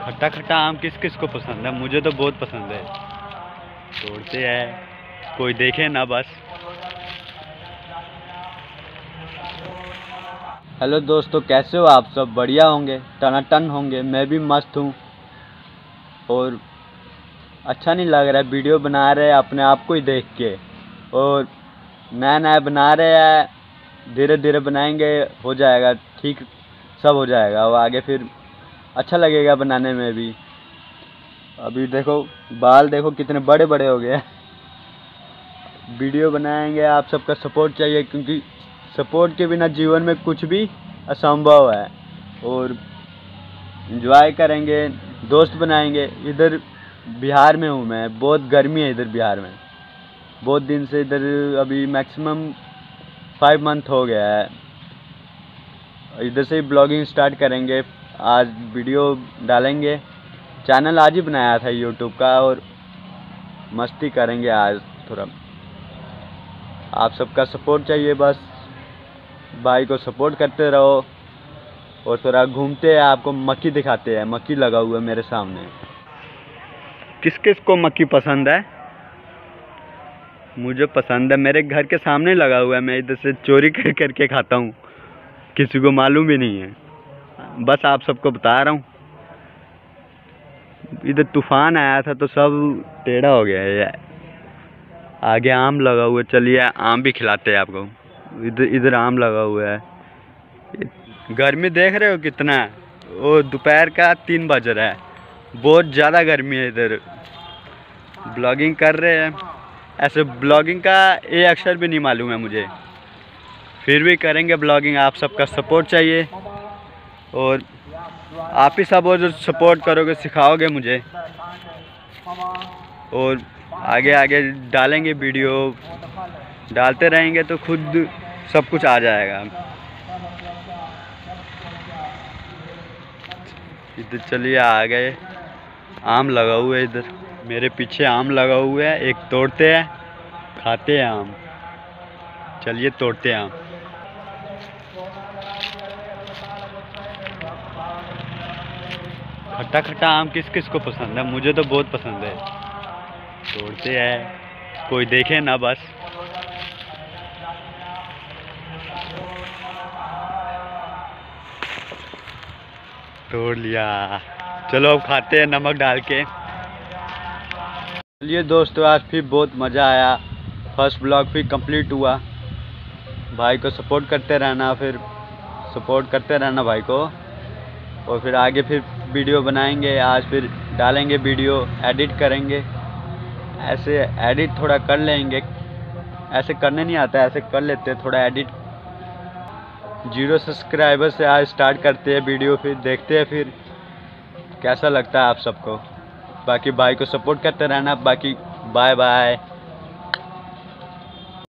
खट्टा खट्टा आम किस किस को पसंद है? मुझे तो बहुत पसंद है। तोड़ते हैं। कोई देखे ना बस। हेलो दोस्तों, कैसे हो आप सब? बढ़िया होंगे, टनाटन होंगे। मैं भी मस्त हूँ। और अच्छा नहीं लग रहा है वीडियो बना रहे हैं अपने आप को ही देख के। और नया नया बना रहे हैं धीरे धीरे बनाएँगे, हो जाएगा, ठीक सब हो जाएगा। वो आगे फिर अच्छा लगेगा बनाने में भी। अभी देखो, बाल देखो कितने बड़े बड़े हो गए वीडियो बनाएँगे, आप सबका सपोर्ट चाहिए, क्योंकि सपोर्ट के बिना जीवन में कुछ भी असंभव है। और इंजॉय करेंगे, दोस्त बनाएँगे। इधर बिहार में हूँ मैं, बहुत गर्मी है इधर बिहार में। बहुत दिन से इधर अभी मैक्सिमम फाइव मंथ हो गया है। इधर से ब्लॉगिंग स्टार्ट करेंगे। आज वीडियो डालेंगे। चैनल आज ही बनाया था यूट्यूब का और मस्ती करेंगे आज थोड़ा। आप सबका सपोर्ट चाहिए बस। भाई को सपोर्ट करते रहो और थोड़ा घूमते हैं, आपको मक्की दिखाते हैं। मक्की लगा हुआ है मेरे सामने। किस किस को मक्की पसंद है? मुझे पसंद है। मेरे घर के सामने लगा हुआ है। मैं इधर से चोरी कर करके खाता हूँ। किसी को मालूम भी नहीं है। बस आप सबको बता रहा हूँ। इधर तूफ़ान आया था तो सब टेढ़ा हो गया है। आगे आम लगा हुआ है। चलिए, आम भी खिलाते हैं आपको। इधर इधर आम लगा हुआ है। गर्मी देख रहे हो कितना? वो दोपहर का तीन बज रहा है। बहुत ज़्यादा गर्मी है इधर। ब्लॉगिंग कर रहे हैं। ऐसे ब्लॉगिंग का ये अक्षर भी नहीं मालूम है मुझे। फिर भी करेंगे ब्लॉगिंग। आप सबका सपोर्ट चाहिए। और आप ही सब और जो सपोर्ट करोगे, सिखाओगे मुझे। और आगे आगे डालेंगे वीडियो डालते रहेंगे तो खुद सब कुछ आ जाएगा। इधर चलिए, आ गए। आम लगा हुआ है इधर। मेरे पीछे आम लगा हुआ है। एक तोड़ते हैं, खाते हैं आम। चलिए, तोड़ते हैं आम। खट्टा खट्टा आम किस किस को पसंद है? मुझे तो बहुत पसंद है। तोड़ते हैं। कोई देखे ना बस। तोड़ लिया। चलो अब खाते हैं नमक डाल के। चलिए दोस्तों, आज फिर बहुत मज़ा आया। फ़र्स्ट ब्लॉग फिर कंप्लीट हुआ। भाई को सपोर्ट करते रहना फिर। सपोर्ट करते रहना भाई को। और फिर आगे फिर वीडियो बनाएँगे, आज फिर डालेंगे वीडियो एडिट करेंगे। ऐसे एडिट थोड़ा कर लेंगे। ऐसे करने नहीं आता, ऐसे कर लेते, थोड़ा एडिट ज़ीरो सब्सक्राइबर से आज स्टार्ट करते हैं वीडियो फिर देखते हैं फिर कैसा लगता है आप सबको। बाकी भाई को सपोर्ट करते रहना, बाकी बाय बाय